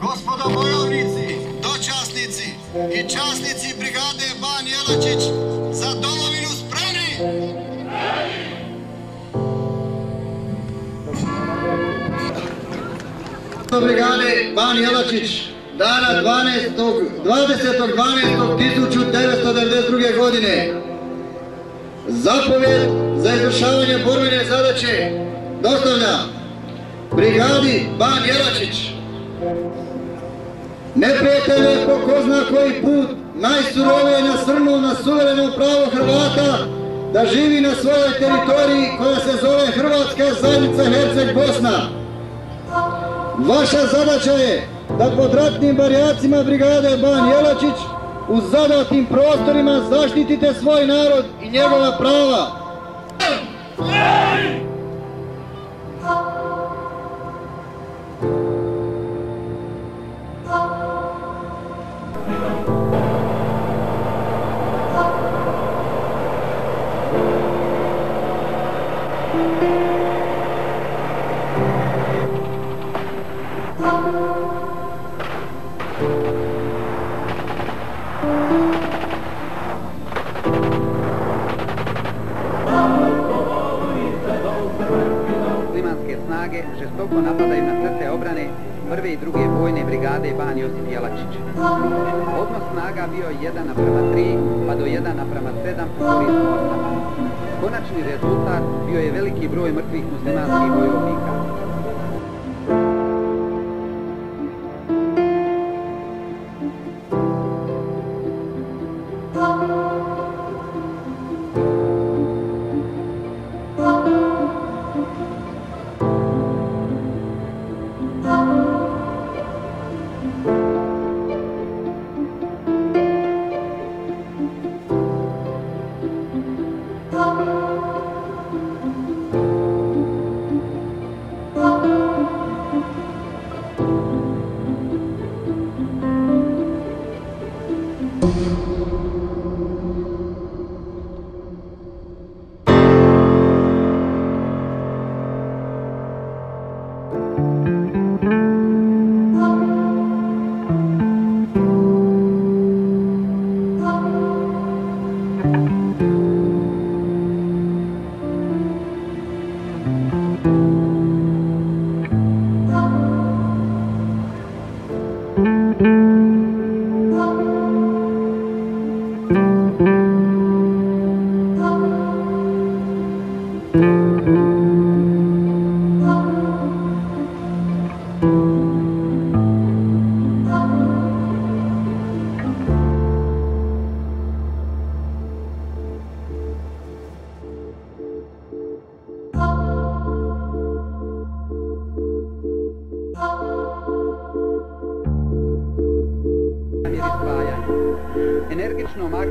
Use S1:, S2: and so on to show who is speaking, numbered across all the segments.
S1: Gospodo bojovnici, dočasnici i časnici brigade Ban Jelačić za domovinu spremni! brigade Ban Jelačić dana 12. 20.12.1992. godine zapovjed za izvršavanje borbene zadaće dostavlja brigadi Ban Jelačić Neprijatelj je po ko zna koji put najsurovije nasrnuo na suvereno pravo Hrvata da živi na svojoj teritoriji koja se zove Hrvatska zajednica Herceg Bosna. Vaša zadaća je da pod ratnim barijacima brigade Ban Jelačić u zadatim prostorima zaštitite svoj narod i njegova prava.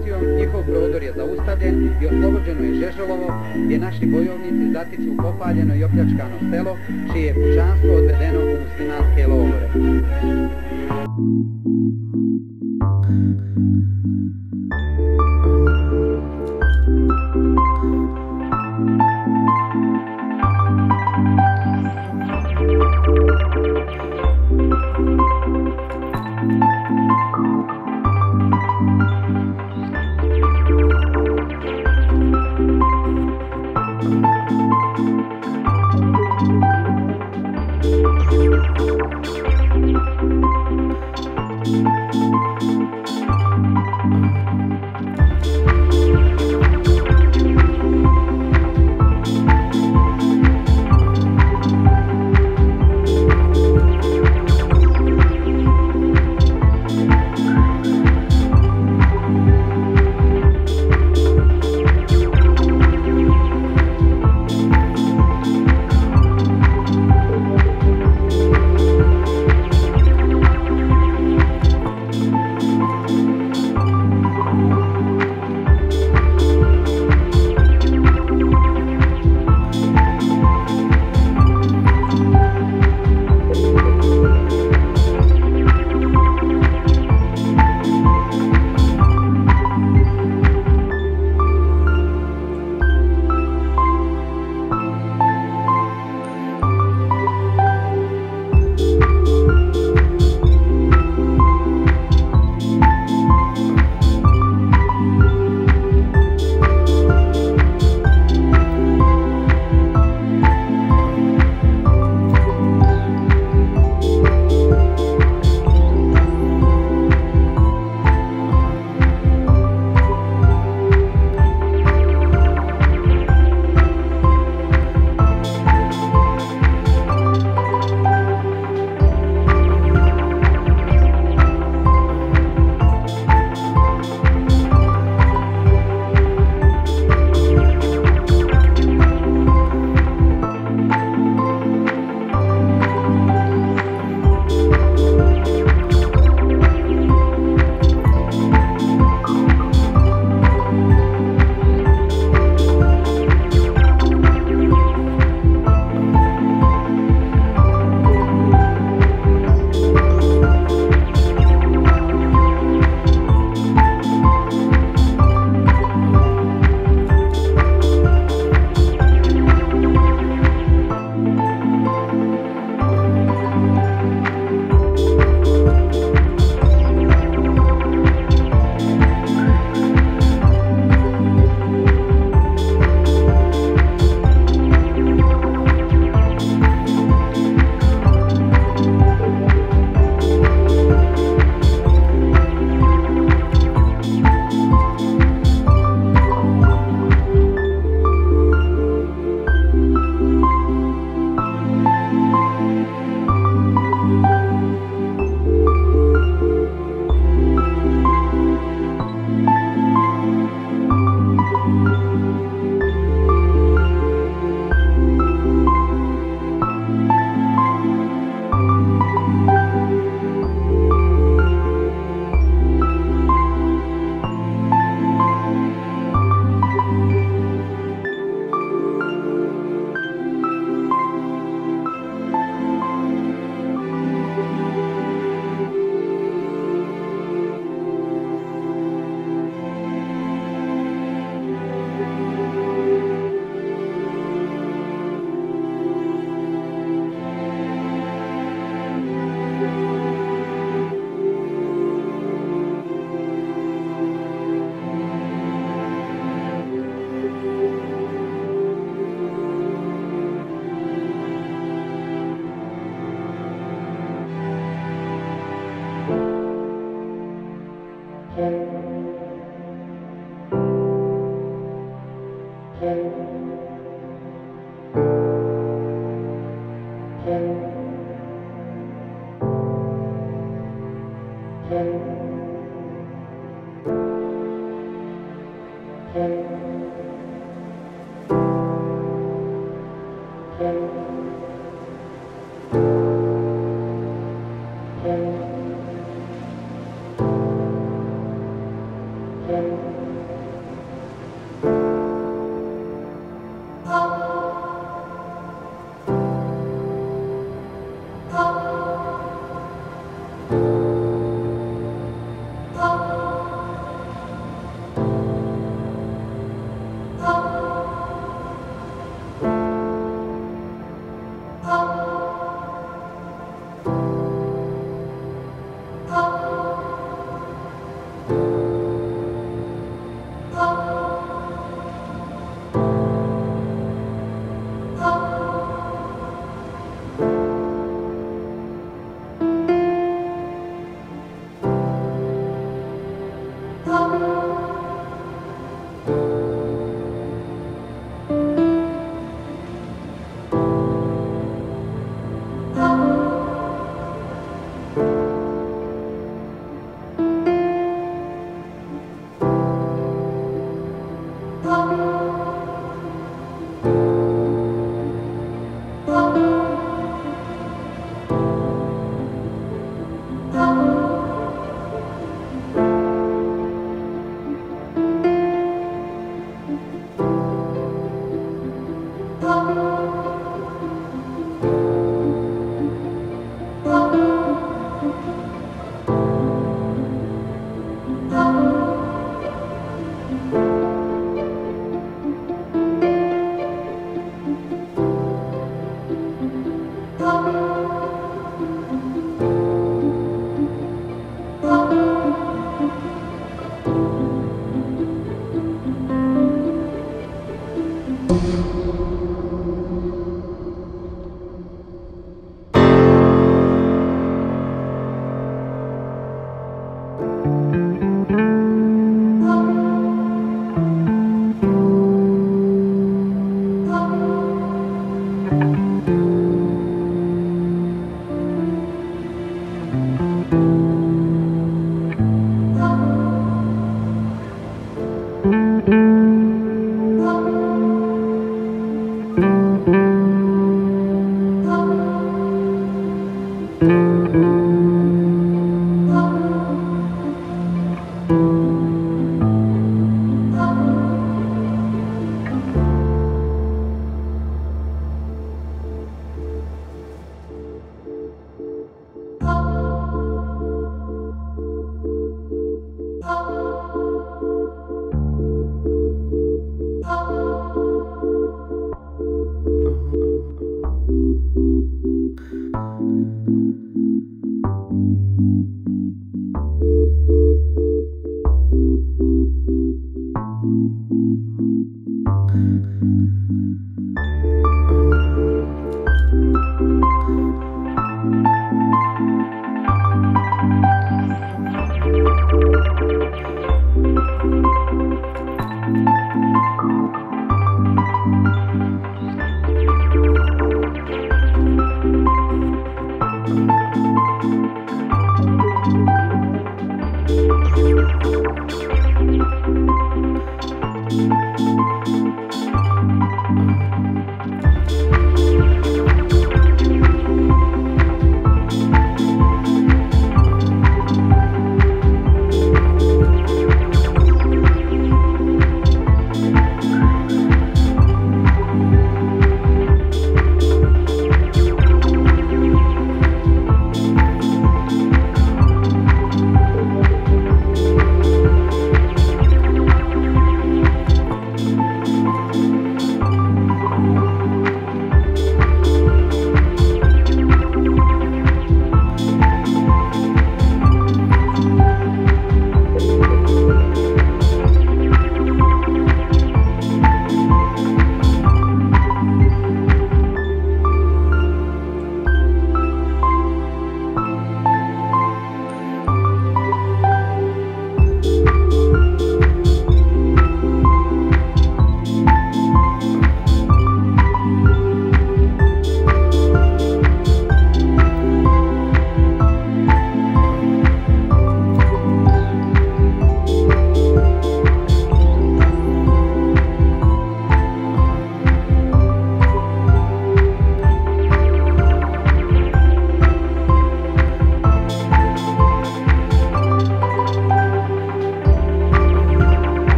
S2: revolucijom njihov prodor je zaustavljen i oslobođeno je Žeželovo gdje naši bojovnici zatiču popaljeno i opljačkano selo čije je pučanstvo odvedeno u muslimanske logore. Thank you.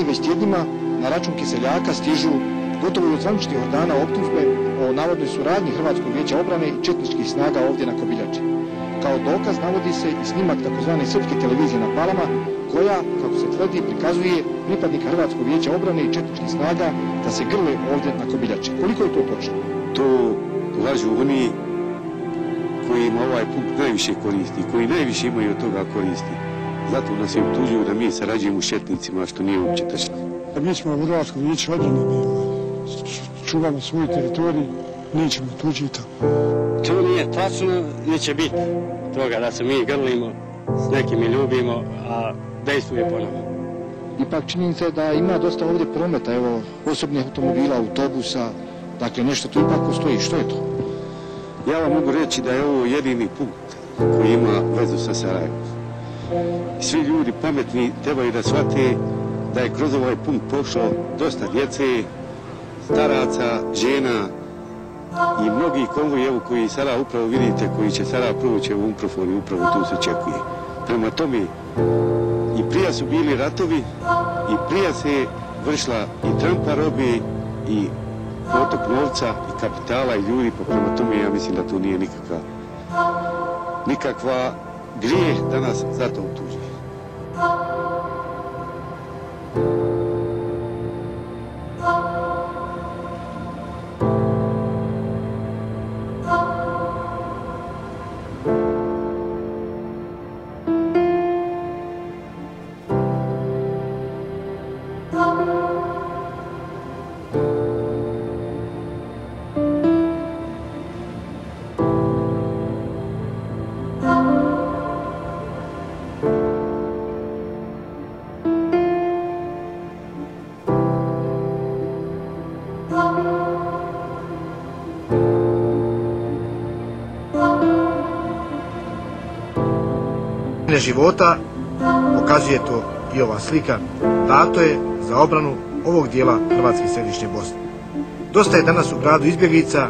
S3: Međutim, već tjednima na račun kiseljaka stižu gotovo i od zvaničnih organa optužbe o navodnoj suradnji Hrvatskog vijeća obrane i četničkih snaga ovdje na Kobiljači. Kao dokaz navodi se i snimak tzv. srpske televizije na Palama, koja, kako se tvrdi, prikazuje pripadnika Hrvatskog vijeća obrane i četničkih snaga da se grle ovdje na Kobiljači. Koliko je to točno?
S4: To lažu oni koji ovaj punkt najviše koristi, koji najviše imaju od toga koristi. Zato nas je optužuju da mi sarađujemo s četnicima, što nije uopće tačno.
S5: Mi smo u vijeću obrane, mi čuvamo svoj teritorij, nećemo tuđiti.
S6: To nije tačno, neće biti toga da se mi grlimo, s nekim i ljubimo, a dejstvuje po nama.
S3: Ipak činjenica je da ima dosta ovdje prometa, evo, osobnih automobila, autobusa, dakle nešto tu ipak postoji. Što je to?
S4: Ja vam mogu reći da je ovo jedini punkt koji ima vezu sa Sarajevom. Svi ljudi pametni trebaju da shvate da je kroz ovaj punkt prošlo dosta djece, staraca, žena i mnogi konvoji koji sada upravo vidite, koji će sada proći u Umprofor i upravo tu se čekuje. Prema tome, i prija su bili ratovi, i prija se vršila i trampa robe, i potok novca, i kapitala, i ljudi, pa prema tome ja mislim da to nije nikakva, nikakva grijeh da nas za
S3: života, pokazuje to i ova slika, dato je za obranu ovog dijela Hrvatske središnje Bosne. Dosta je danas u gradu izbjeglica,